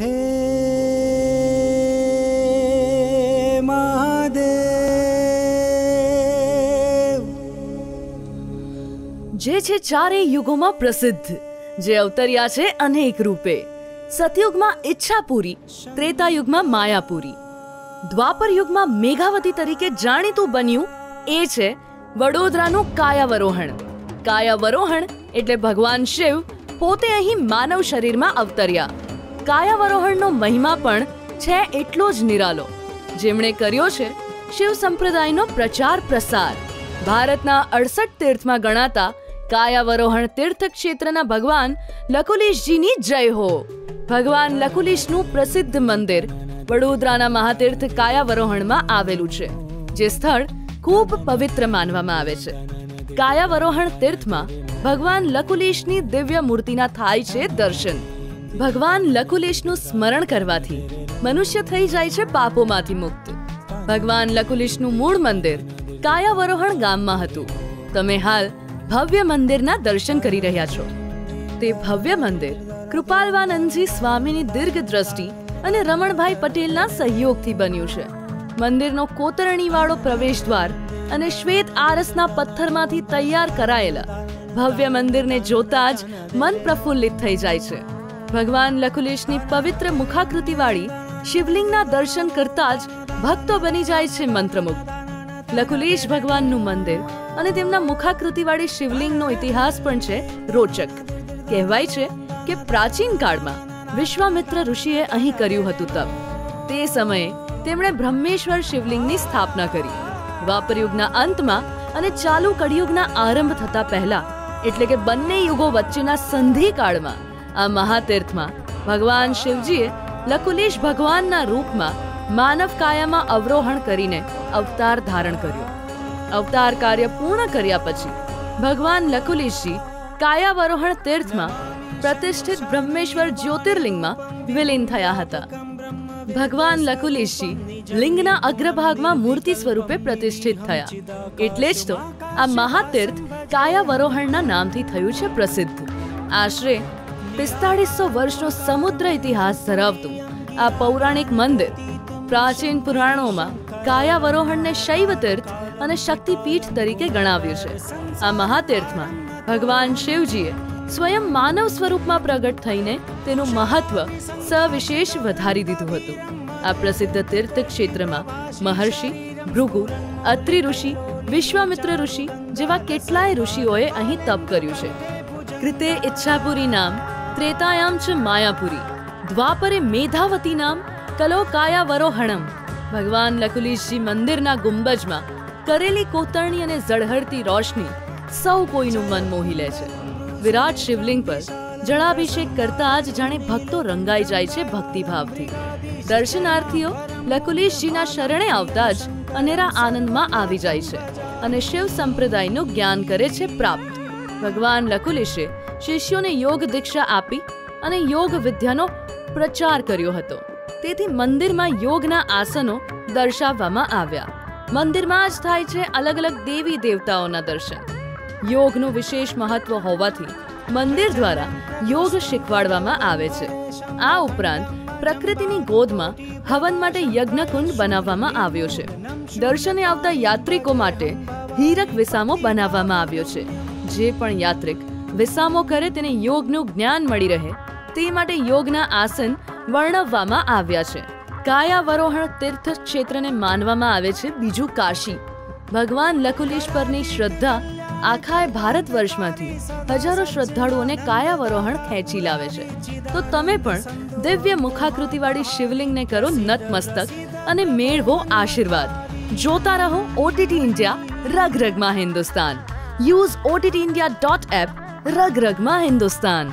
હે મહાદેવ જે છે ચારેય યુગોમાં પ્રસિદ્ધ, જે અવતર્યા છે અનેક રૂપે. સતયુગમાં ઈચ્છાપુરી, ત્રેતાયુગમાં માયાપુરી. દ્વાપર યુગમાં મેઘાવતી તરીકે જાણીતું બન્યું એ છે વડોદરાનું કાયાવરોહણ. કાયાવરોહણ એટલે ભગવાન શિવ પોતે અહીં માનવ શરીરમાં અવતર્યા. કાયાવરોહણનો મહિમા પણ છે એટલો જ નિરાલો. જેમણે કર્યો છે શિવ સંપ્રદાયનો પ્રચાર પ્રસાર. ભારતના અડસઠ તીર્થમાં ગણાતા કાયાવરોહણ તીર્થ ક્ષેત્રના ભગવાન લકુલીશજીની જય હો. ભગવાન લકુલીશનું પ્રસિદ્ધ મંદિર વડોદરાના મહાતીર્થ કાયાવરોહણમાં આવેલું છે, જે સ્થળ ખૂબ પવિત્ર માનવામાં આવે છે. કાયાવરોહણ તીર્થમાં ભગવાન લકુલીશની દિવ્ય મૂર્તિના થાય છે દર્શન. ભગવાન લકુલીશનું સ્મરણ કરવાથી મનુષ્ય થઈ જાય છે પાપોમાંથી મુક્ત. ભગવાન લકુલીશનું મૂળ મંદિર કાયાવરોહણ ગામમાં હતું. તમે હાલ ભવ્ય મંદિરના દર્શન કરી રહ્યા છો. તે ભવ્ય મંદિર કૃપાલવાનંદજી સ્વામીની દીર્ઘ દ્રષ્ટિ અને રમણભાઈ પટેલના સહયોગથી બન્યું છે. મંદિરનો કોતરણીવાળો પ્રવેશ દ્વાર અને શ્વેત આરસના પથ્થરમાંથી તૈયાર કરાયેલા ભવ્ય મંદિરને જોતા જ મન પ્રફુલ્લિત થઈ જાય છે. ભગવાન લકુલેશની પવિત્ર મુખાકૃતિવાળી શિવલિંગના દર્શન કરતા જ ભક્તો બની જાય છે મંત્રમુગ્ધ. લકુલેશ ભગવાનનું મંદિર અને તેમના મુખાકૃતિવાળી શિવલિંગનો ઇતિહાસ પણ છે રોચક. કહેવાય છે કે પ્રાચીન કાળમાં વિશ્વામિત્ર ઋષિએ અહીં કર્યું હતું તપ. તે સમયે તેમણે બ્રહ્મેશ્વર શિવલિંગની સ્થાપના કરી. વાપરયુગના અંતમાં અને ચાલુ કળિયુગના આરંભ થતા પહેલા, એટલે કે બંને યુગો વચ્ચેના સંધિ કાળમાં આ મહાતીર્થમાં ભગવાન શિવજીએ લકુલેશ ભગવાનના રૂપમાં માનવ કાયામાં અવરોહણ કરીને અવતાર ધારણ કર્યો. અવતાર કાર્ય પૂર્ણ કર્યા પછી ભગવાન લકુલેશજી કાયાવરોહણ તીર્થમાં પ્રતિષ્ઠિત બ્રહ્મેશ્વર જ્યોતિર્લિંગમાં વિલીન થયા હતા. ભગવાન લકુલેશજી લિંગના અગ્રભાગમાં મૂર્તિ સ્વરૂપે પ્રતિષ્ઠિત થયા. એટલે જ તો આ મહાતીર્થ કાયાવરોહણના નામથી થયું છે પ્રસિદ્ધ. આશરે પિસ્તાળીસો વર્ષનો સમુદ્ર ઇતિહાસ ધરાવતું આ પૌરાણિક મંદિર પ્રાચીન પુરાણોમાં કાયાવરોહણને શૈવ તીર્થ અને શક્તિપીઠ તરીકે ગણાવ્યું છે. આ મહાતીર્થમાં ભગવાન શિવજીએ સ્વયં માનવ સ્વરૂપમાં પ્રગટ થઈને તેનું મહત્વ સવિશેષ વધારી દીધું હતું. આ પ્રસિદ્ધ તીર્થ ક્ષેત્રમાં મહર્ષિ, ભૃગુ અત્રિ ઋષિ વિશ્વામિત્ર ઋષિ જેવા કેટલાય ઋષિઓએ અહીં તપ કર્યું છે. કૃતે ઈચ્છાપુરી નામ ત્રેતાયામ ચ માયાપુરી દ્વાપરે મેધાવતી નામ કલો કાયાવરોહણમ ભગવાન લકુલીશજી મંદિરના ગુંબજમાં કરેલી કોતરણી અને ઝળહળતી રોશની સૌ કોઈનું મન મોહી લે છે વિરાટ શિવલિંગ પર જળાભિષેક કરતા જ જાણે ભક્તો રંગાઈ જાય છે ભક્તિભાવથી દર્શનાર્થીઓ લકુલીશજીના શરણે આવતા જ અનેરા આનંદમાં આવી જાય છે અને શિવ સંપ્રદાયનું જ્ઞાન કરે છે પ્રાપ્ત ભગવાન લકુલીશે શિષ્યોને યોગ દીક્ષા આપી અને યોગ વિદ્યાનો પ્રચાર કર્યો હતો. તેથી મંદિરમાં યોગના આસનો દર્શાવવામાં આવ્યા. મંદિરમાં જ થાય છે અલગ અલગ દેવી દેવતાઓના દર્શન. યોગનું વિશેષ મહત્વ હોવાથી મંદિર દ્વારા યોગ શીખવાડવામાં આવે છે. આ ઉપરાંત પ્રકૃતિની ગોદમાં હવન માટે યજ્ઞકુંડ બનાવવામાં આવ્યો છે. દર્શને આવતા યાત્રિકો માટે હીરક વિસામો બનાવવામાં આવ્યો છે. જે પણ યાત્રિક વિસામો કરે તેને યોગનું જ્ઞાન મળી રહે. તે માટે યોગના આસન વર્ણવવામાં આવ્યા છે. કાયાવરોહણ તીર્થ ક્ષેત્રને માનવામાં આવે છે બીજું કાશી. ભગવાન લકુલીશ પરની શ્રદ્ધા આખા ભારત વર્ષમાંથી હજારો શ્રદ્ધાળુઓને કાયાવરોહણ ખેંચી લાવે છે. તો તમે પણ દિવ્ય મુખાકૃતિવાળી શિવલિંગને કરો નતમસ્તક અને મેળવો આશીર્વાદ. જોતા રહો ઓટીટી ઇન્ડિયા રગ રગમાં Hindustan. Use OTT India dot app રગ રગમાં હિન્દુસ્તાન